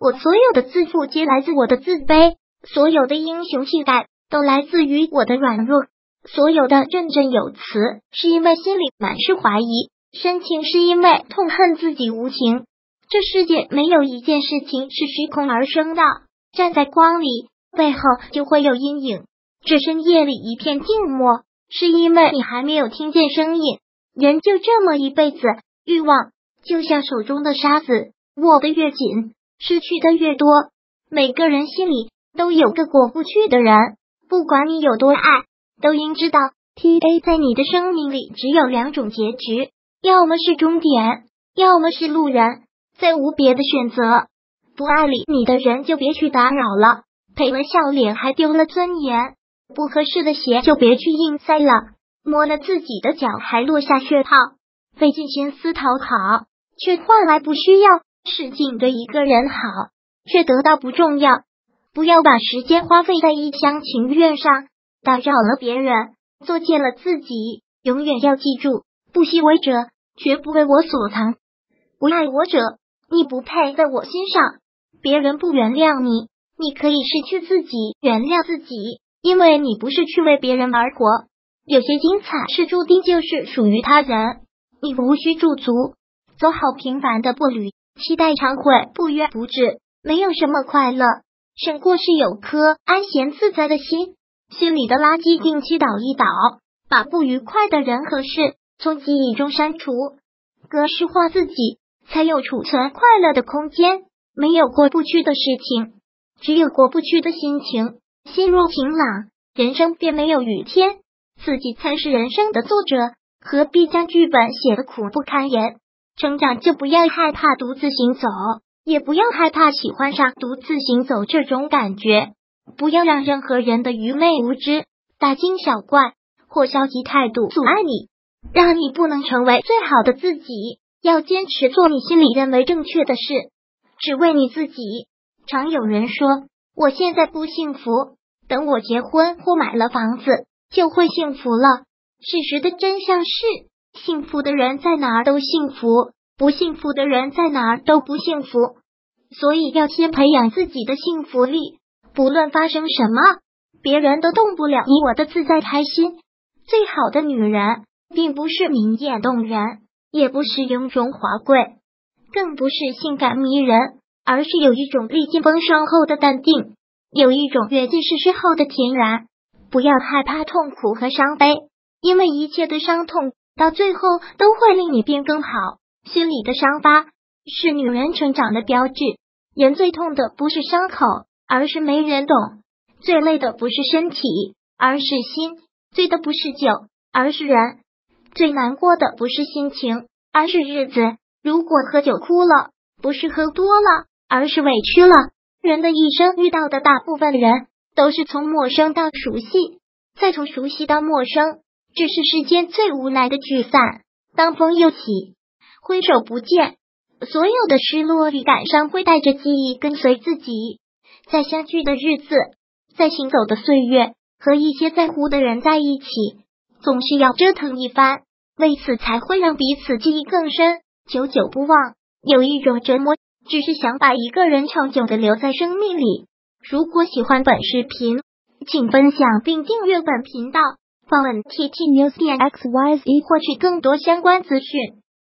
我所有的自负皆来自我的自卑，所有的英雄气概都来自于我的软弱，所有的振振有词是因为心里满是怀疑，深情是因为痛恨自己无情。这世界没有一件事情是虚空而生的，站在光里，背后就会有阴影。这深夜里一片静默，是因为你还没有听见声音。人就这么一辈子，欲望就像手中的沙子，握得越紧。失去的越多，每个人心里都有个过不去的人。不管你有多爱，都应知道，T A 在你的生命里只有两种结局：要么是终点，要么是路人，再无别的选择。不爱理你的人就别去打扰了，赔了笑脸还丢了尊严。不合适的鞋就别去硬塞了，摸了自己的脚还落下血泡，费尽心思讨好，却换来不需要。使劲对一个人好，却得到不重要。不要把时间花费在一厢情愿上，打扰了别人，作践了自己。永远要记住，不惜为者，绝不为我所藏。不爱我者，你不配在我心上。别人不原谅你，你可以失去自己，原谅自己，因为你不是去为别人而活。有些精彩是注定就是属于他人，你无需驻足，走好平凡的步履。期待常会不约不至，没有什么快乐，胜过是有颗安闲自在的心。心里的垃圾定期倒一倒，把不愉快的人和事从记忆中删除，格式化自己，才有储存快乐的空间。没有过不去的事情，只有过不去的心情。心若晴朗，人生便没有雨天。自己才是人生的作者，何必将剧本写得苦不堪言？成长就不要害怕独自行走，也不要害怕喜欢上独自行走这种感觉。不要让任何人的愚昧无知、大惊小怪或消极态度阻碍你，让你不能成为最好的自己。要坚持做你心里认为正确的事，只为你自己。常有人说我现在不幸福，等我结婚或买了房子就会幸福了。事实的真相是。幸福的人在哪儿都幸福，不幸福的人在哪儿都不幸福。所以要先培养自己的幸福力。不论发生什么，别人都动不了你我的自在开心。最好的女人，并不是明艳动人，也不是雍容华贵，更不是性感迷人，而是有一种历经风霜后的淡定，有一种阅尽世事后的恬然。不要害怕痛苦和伤悲，因为一切的伤痛。到最后都会令你变更好。心里的伤疤是女人成长的标志。人最痛的不是伤口，而是没人懂；最累的不是身体，而是心；醉的不是酒，而是人；最难过的不是心情，而是日子。如果喝酒哭了，不是喝多了，而是委屈了。人的一生遇到的大部分人，都是从陌生到熟悉，再从熟悉到陌生。这是世间最无奈的聚散，当风又起，挥手不见。所有的失落与感伤会带着记忆跟随自己，在相聚的日子，在行走的岁月，和一些在乎的人在一起，总是要折腾一番，为此才会让彼此记忆更深，久久不忘。有一种折磨，只是想把一个人长久的留在生命里。如果喜欢本视频，请分享并订阅本频道。访问 tt news 点 xyz 获取更多相关资讯。